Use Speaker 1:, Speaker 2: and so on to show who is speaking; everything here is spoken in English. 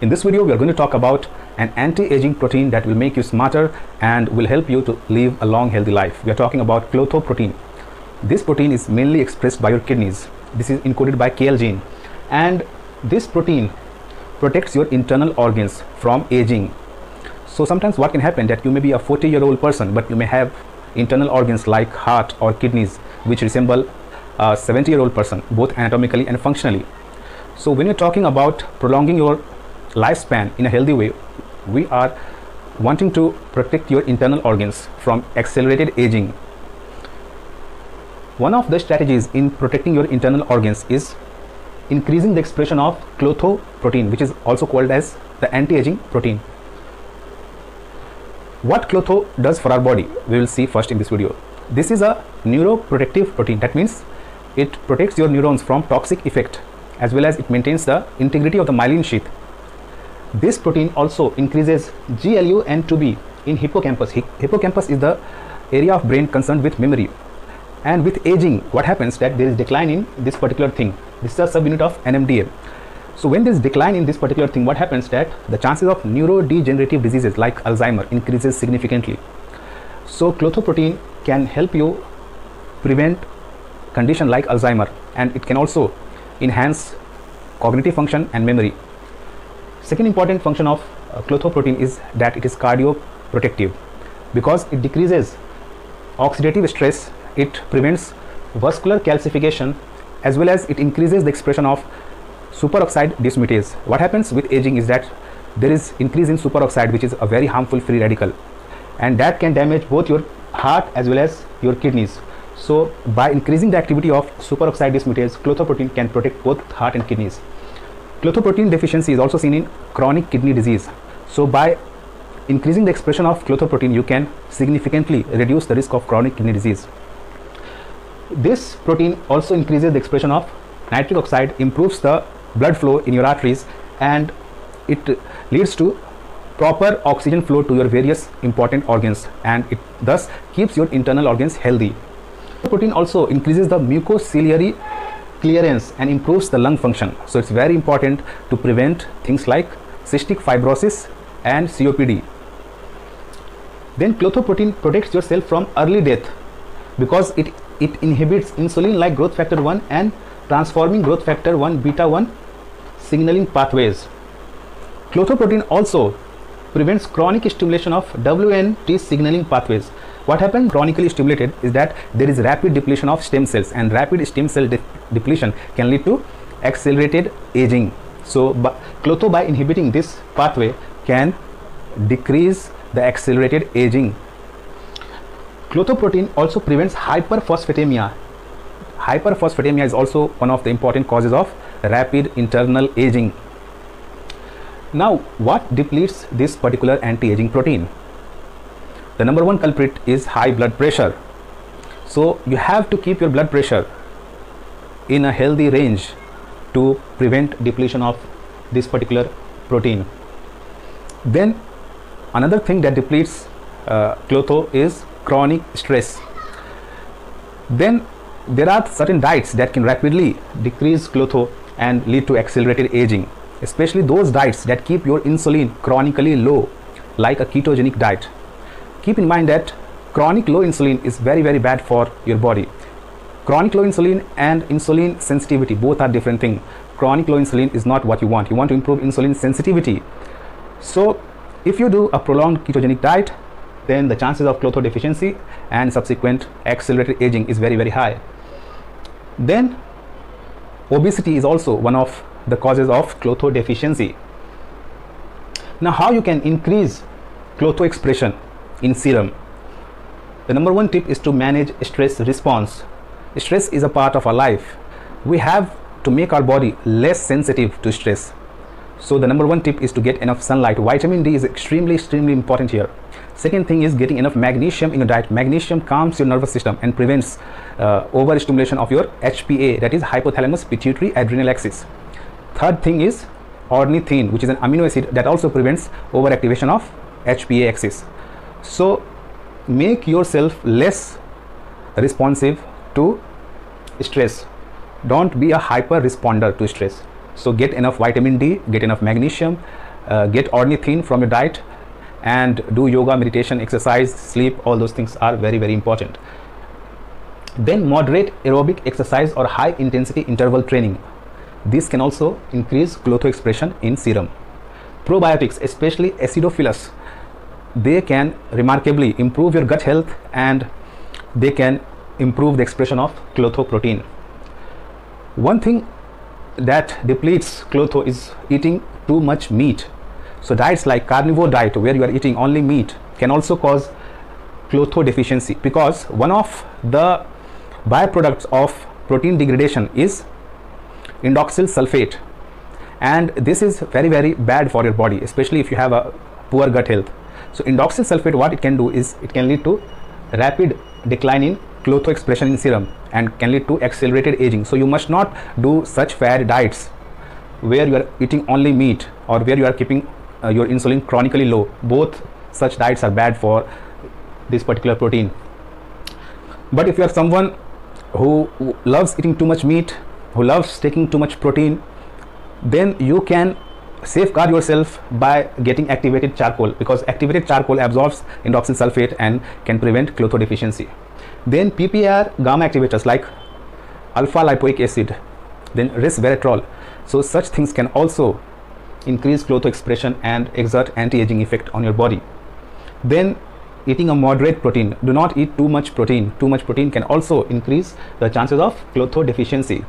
Speaker 1: In this video, we are going to talk about an anti-aging protein that will make you smarter and will help you to live a long healthy life. We are talking about klotho-protein. This protein is mainly expressed by your kidneys. This is encoded by KL gene and this protein protects your internal organs from aging. So sometimes what can happen that you may be a 40 year old person but you may have internal organs like heart or kidneys which resemble a 70 year old person both anatomically and functionally. So when you're talking about prolonging your lifespan in a healthy way, we are wanting to protect your internal organs from accelerated aging. One of the strategies in protecting your internal organs is increasing the expression of klotho protein, which is also called as the anti-aging protein. What klotho does for our body, we will see first in this video. This is a neuroprotective protein. That means it protects your neurons from toxic effect as well as it maintains the integrity of the myelin sheath this protein also increases GluN2B in hippocampus. Hippocampus is the area of brain concerned with memory. And with aging, what happens that there is decline in this particular thing. This is a subunit of NMDA. So when there is decline in this particular thing, what happens that the chances of neurodegenerative diseases like Alzheimer increases significantly. So klotho-protein can help you prevent condition like Alzheimer and it can also enhance cognitive function and memory Second important function of uh, klotho-protein is that it is cardioprotective because it decreases oxidative stress, it prevents vascular calcification as well as it increases the expression of superoxide dismutase. What happens with aging is that there is increase in superoxide which is a very harmful free radical and that can damage both your heart as well as your kidneys. So by increasing the activity of superoxide dismutase, klotho-protein can protect both heart and kidneys. Klotho-protein deficiency is also seen in chronic kidney disease. So by increasing the expression of klotho-protein, you can significantly reduce the risk of chronic kidney disease. This protein also increases the expression of nitric oxide, improves the blood flow in your arteries and it leads to proper oxygen flow to your various important organs and it thus keeps your internal organs healthy. Protein also increases the mucociliary clearance and improves the lung function. So it's very important to prevent things like cystic fibrosis and COPD. Then klotho-protein protects your cell from early death because it, it inhibits insulin like growth factor 1 and transforming growth factor 1 beta 1 signaling pathways. Klotho-protein also prevents chronic stimulation of WNT signaling pathways what happens chronically stimulated is that there is rapid depletion of stem cells and rapid stem cell de depletion can lead to accelerated aging. So klotho by inhibiting this pathway can decrease the accelerated aging. Klotho-protein also prevents hyperphosphatemia. Hyperphosphatemia is also one of the important causes of rapid internal aging. Now what depletes this particular anti-aging protein the number one culprit is high blood pressure. So you have to keep your blood pressure in a healthy range to prevent depletion of this particular protein. Then another thing that depletes uh, klotho is chronic stress. Then there are certain diets that can rapidly decrease klotho and lead to accelerated aging especially those diets that keep your insulin chronically low like a ketogenic diet keep in mind that chronic low insulin is very very bad for your body. Chronic low insulin and insulin sensitivity both are different thing. Chronic low insulin is not what you want. You want to improve insulin sensitivity. So if you do a prolonged ketogenic diet then the chances of klotho deficiency and subsequent accelerated aging is very very high. Then obesity is also one of the causes of klotho deficiency now how you can increase klotho expression in serum. The number one tip is to manage stress response. Stress is a part of our life. We have to make our body less sensitive to stress. So the number one tip is to get enough sunlight. Vitamin D is extremely, extremely important here. Second thing is getting enough magnesium in your diet. Magnesium calms your nervous system and prevents uh, overstimulation of your HPA, that is hypothalamus pituitary adrenal axis. Third thing is ornithine, which is an amino acid that also prevents overactivation of HPA axis so make yourself less responsive to stress. Don't be a hyper responder to stress. So get enough vitamin d get enough magnesium uh, get ornithine from your diet and do yoga meditation exercise sleep. All those things are very very important. Then moderate aerobic exercise or high intensity interval training. This can also increase klotho expression in serum. Probiotics especially acidophilus they can remarkably improve your gut health and they can improve the expression of klotho protein one thing that depletes klotho is eating too much meat. So diets like carnivore diet where you are eating only meat can also cause klotho deficiency because one of the byproducts of protein degradation is indoxyl sulfate. And this is very very bad for your body especially if you have a poor gut health so indoxyl sulfate what it can do is it can lead to rapid decline in klotho expression in serum and can lead to accelerated aging. So you must not do such fad diets where you are eating only meat or where you are keeping uh, your insulin chronically low. Both such diets are bad for this particular protein. But if you are someone who loves eating too much meat who loves taking too much protein then you can safeguard yourself by getting activated charcoal because activated charcoal absorbs indoxyl sulfate and can prevent klotho deficiency then PPAR gamma activators like alpha lipoic acid, then resveratrol. So such things can also increase klotho expression and exert anti-aging effect on your body. Then eating a moderate protein. Do not eat too much protein. Too much protein can also increase the chances of klotho deficiency.